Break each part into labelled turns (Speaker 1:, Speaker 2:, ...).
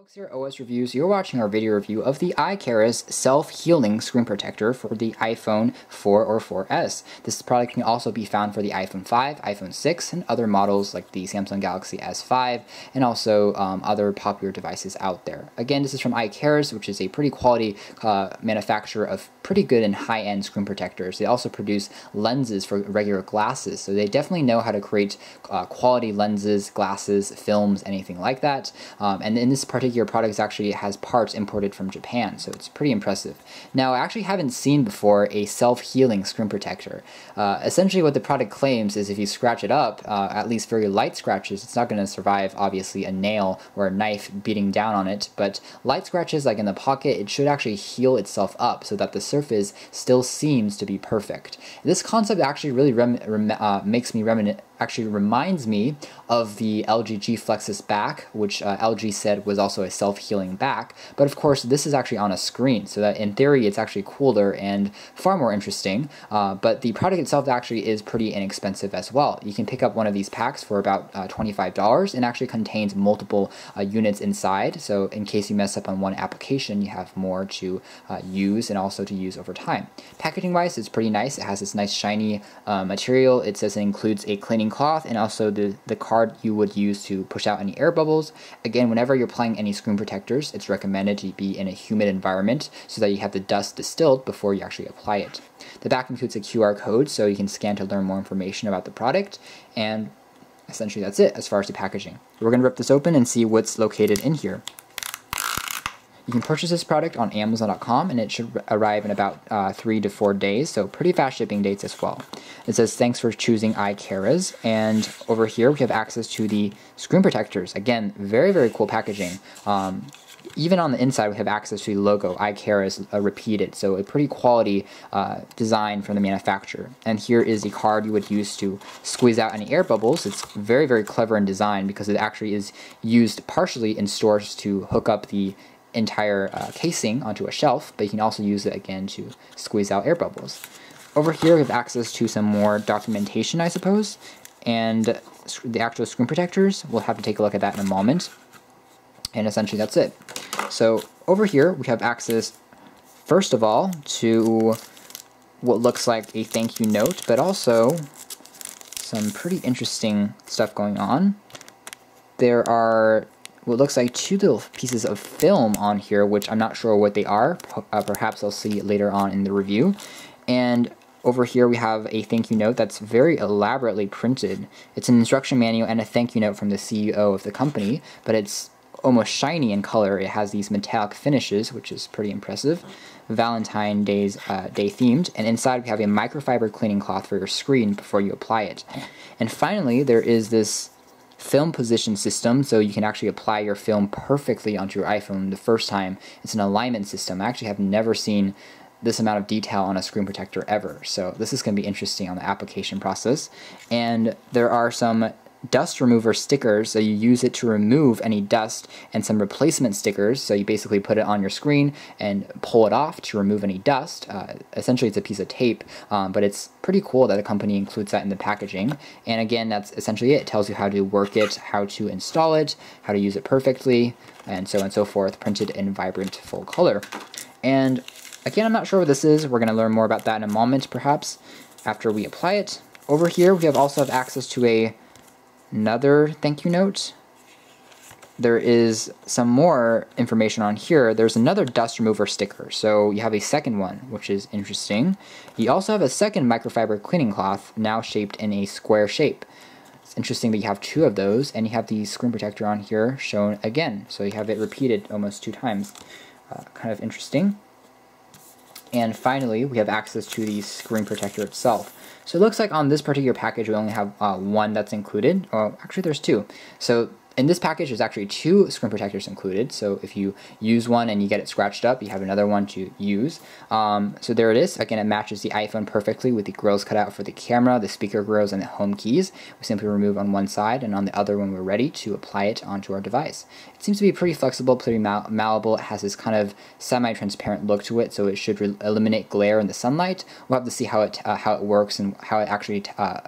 Speaker 1: Folks here OS Reviews, you're watching our video review of the iCarez self-healing screen protector for the iPhone 4 or 4S. This product can also be found for the iPhone 5, iPhone 6, and other models like the Samsung Galaxy S5, and also um, other popular devices out there. Again, this is from iCarez, which is a pretty quality uh, manufacturer of pretty good and high-end screen protectors. They also produce lenses for regular glasses, so they definitely know how to create uh, quality lenses, glasses, films, anything like that. Um, and in this particular your product actually has parts imported from Japan, so it's pretty impressive. Now, I actually haven't seen before a self-healing screen protector. Uh, essentially, what the product claims is if you scratch it up, uh, at least very light scratches, it's not going to survive, obviously, a nail or a knife beating down on it, but light scratches, like in the pocket, it should actually heal itself up so that the surface still seems to be perfect. This concept actually really uh, makes me reminisce actually reminds me of the LG G Flex's back, which uh, LG said was also a self-healing back. But of course, this is actually on a screen, so that in theory, it's actually cooler and far more interesting. Uh, but the product itself actually is pretty inexpensive as well. You can pick up one of these packs for about uh, $25 and actually contains multiple uh, units inside. So in case you mess up on one application, you have more to uh, use and also to use over time. Packaging wise, it's pretty nice. It has this nice shiny uh, material. It says it includes a cleaning cloth and also the, the card you would use to push out any air bubbles. Again, whenever you're applying any screen protectors, it's recommended to be in a humid environment so that you have the dust distilled before you actually apply it. The back includes a QR code so you can scan to learn more information about the product and essentially that's it as far as the packaging. We're going to rip this open and see what's located in here. You can purchase this product on Amazon.com and it should arrive in about uh, three to four days, so pretty fast shipping dates as well. It says thanks for choosing iCarez, and over here we have access to the screen protectors. Again, very very cool packaging. Um, even on the inside, we have access to the logo. iCarez uh, repeated, so a pretty quality uh, design from the manufacturer. And here is the card you would use to squeeze out any air bubbles. It's very, very clever in design because it actually is used partially in stores to hook up the entire uh, casing onto a shelf, but you can also use it again to squeeze out air bubbles. Over here we have access to some more documentation, I suppose, and the actual screen protectors, we'll have to take a look at that in a moment. And essentially that's it. So over here we have access, first of all, to what looks like a thank you note, but also some pretty interesting stuff going on. There are what looks like two little pieces of film on here, which I'm not sure what they are. Uh, perhaps I'll see later on in the review. And over here we have a thank you note that's very elaborately printed. It's an instruction manual and a thank you note from the CEO of the company, but it's almost shiny in color. It has these metallic finishes, which is pretty impressive. Valentine Day's uh, Day themed, and inside we have a microfiber cleaning cloth for your screen before you apply it. And finally, there is this film position system, so you can actually apply your film perfectly onto your iPhone the first time. It's an alignment system. I actually have never seen this amount of detail on a screen protector ever. So this is going to be interesting on the application process. And there are some dust remover stickers, so you use it to remove any dust, and some replacement stickers, so you basically put it on your screen and pull it off to remove any dust. Uh, essentially, it's a piece of tape, um, but it's pretty cool that the company includes that in the packaging. And again, that's essentially it. It tells you how to work it, how to install it, how to use it perfectly, and so on and so forth, printed in vibrant full color. And again, I'm not sure what this is. We're going to learn more about that in a moment, perhaps, after we apply it. Over here, we have also have access to a another thank you note. There is some more information on here. There's another dust remover sticker, so you have a second one, which is interesting. You also have a second microfiber cleaning cloth, now shaped in a square shape. It's interesting that you have two of those, and you have the screen protector on here shown again, so you have it repeated almost two times. Uh, kind of interesting. And finally, we have access to the screen protector itself. So it looks like on this particular package, we only have uh, one that's included. Or actually, there's two. So in this package, there's actually two screen protectors included. So if you use one and you get it scratched up, you have another one to use. Um, so there it is. Again, it matches the iPhone perfectly with the grills cut out for the camera, the speaker grills, and the home keys. We simply remove on one side and on the other when we're ready to apply it onto our device. It seems to be pretty flexible, pretty mal malleable. It has this kind of semi-transparent look to it, so it should eliminate glare in the sunlight. We'll have to see how it uh, how it works and how it actually uh,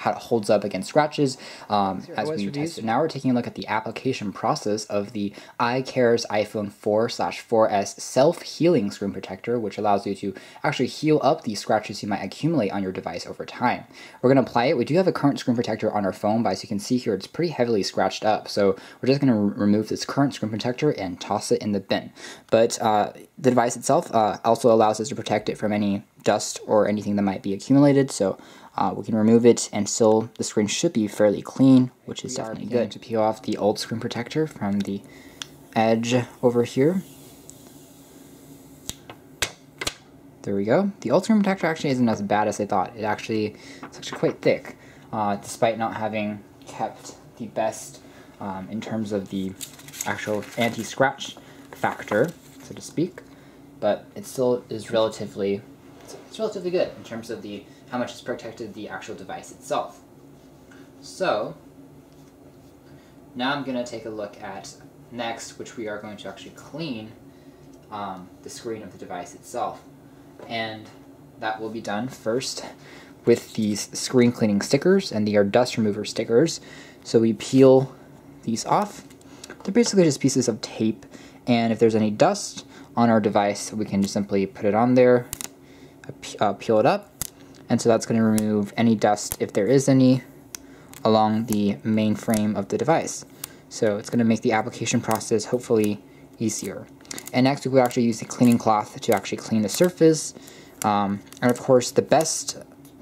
Speaker 1: how it holds up against scratches um, as we tested. Now we're taking a look at the application process of the iCarez iPhone 4 slash 4S self-healing screen protector, which allows you to actually heal up these scratches you might accumulate on your device over time. We're going to apply it. We do have a current screen protector on our phone, but as you can see here, it's pretty heavily scratched up. So we're just going to re remove this current screen protector and toss it in the bin. But uh, the device itself uh, also allows us to protect it from any dust or anything that might be accumulated. So uh, we can remove it and still the screen should be fairly clean, which is we definitely good. To peel off the old screen protector from the edge over here. There we go. The old screen protector actually isn't as bad as I thought. It actually, it's actually quite thick, uh, despite not having kept the best um, in terms of the actual anti-scratch factor, so to speak. But it still is relatively, it's relatively good in terms of the how much it's protected the actual device itself. So, now I'm going to take a look at next, which we are going to actually clean um, the screen of the device itself. And that will be done first with these screen cleaning stickers, and they are dust remover stickers. So we peel these off. They're basically just pieces of tape, and if there's any dust on our device, we can just simply put it on there, uh, peel it up, and so that's going to remove any dust, if there is any, along the main frame of the device. So it's going to make the application process hopefully easier. And next we will actually use the cleaning cloth to actually clean the surface. Um, and of course the best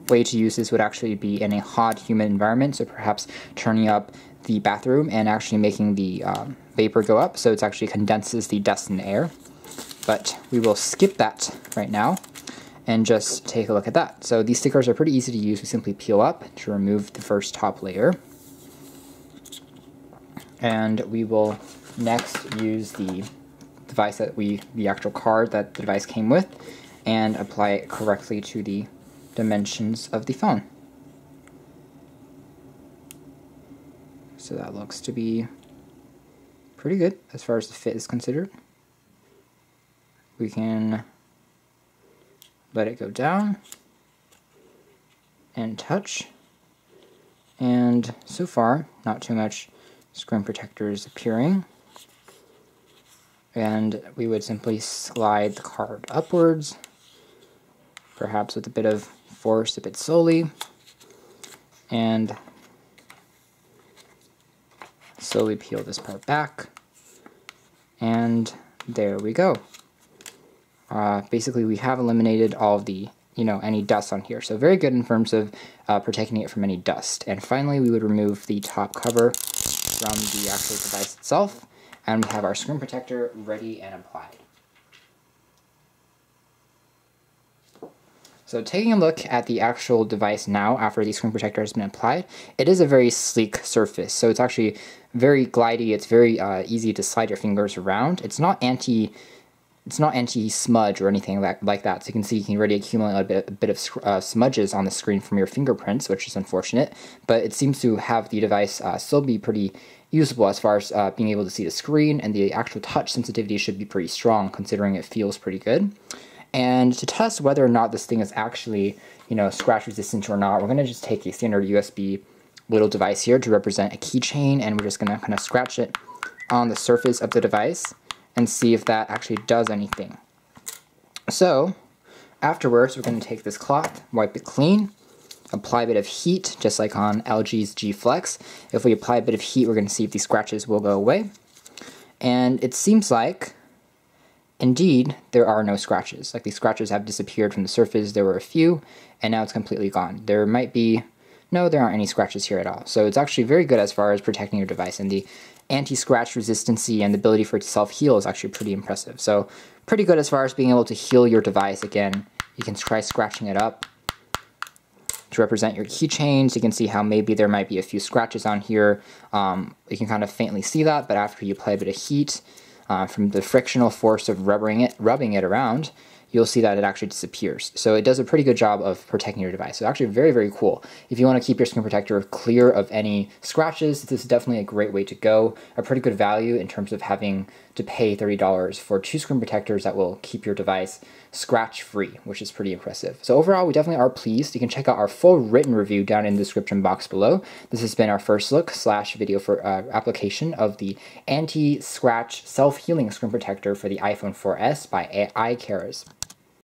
Speaker 1: way to use this would actually be in a hot, humid environment, so perhaps turning up the bathroom and actually making the um, vapor go up, so it actually condenses the dust in the air. But we will skip that right now and just take a look at that. So these stickers are pretty easy to use. We simply peel up to remove the first top layer. And we will next use the device that we, the actual card that the device came with, and apply it correctly to the dimensions of the phone. So that looks to be pretty good as far as the fit is considered. We can let it go down and touch. And so far, not too much screen protector is appearing. And we would simply slide the card upwards, perhaps with a bit of force, a bit slowly, and slowly peel this part back. And there we go uh, basically we have eliminated all of the, you know, any dust on here. So very good in terms of uh, protecting it from any dust. And finally, we would remove the top cover from the actual device itself, and we have our screen protector ready and applied. So taking a look at the actual device now after the screen protector has been applied, it is a very sleek surface. So it's actually very glidey, it's very uh, easy to slide your fingers around. It's not anti it's not anti-smudge or anything like, like that. So you can see you can already accumulate a bit, a bit of uh, smudges on the screen from your fingerprints, which is unfortunate. But it seems to have the device uh, still be pretty usable as far as uh, being able to see the screen, and the actual touch sensitivity should be pretty strong considering it feels pretty good. And to test whether or not this thing is actually, you know, scratch resistant or not, we're going to just take a standard USB little device here to represent a keychain, and we're just going to kind of scratch it on the surface of the device and see if that actually does anything. So, afterwards, we're going to take this cloth, wipe it clean, apply a bit of heat, just like on LG's G Flex. If we apply a bit of heat, we're going to see if these scratches will go away. And it seems like, indeed, there are no scratches. Like these scratches have disappeared from the surface. There were a few, and now it's completely gone. There might be, no, there aren't any scratches here at all. So it's actually very good as far as protecting your device. And the anti-scratch resistancy and the ability for it to self-heal is actually pretty impressive. So pretty good as far as being able to heal your device. Again, you can try scratching it up to represent your keychains. You can see how maybe there might be a few scratches on here. Um, you can kind of faintly see that, but after you apply a bit of heat uh, from the frictional force of rubbing it, rubbing it around, you'll see that it actually disappears. So it does a pretty good job of protecting your device. So actually very, very cool. If you want to keep your screen protector clear of any scratches, this is definitely a great way to go. A pretty good value in terms of having to pay $30 for two screen protectors that will keep your device scratch free, which is pretty impressive. So overall, we definitely are pleased. You can check out our full written review down in the description box below. This has been our first look slash video for uh, application of the anti-scratch self-healing screen protector for the iPhone 4S by iCarez.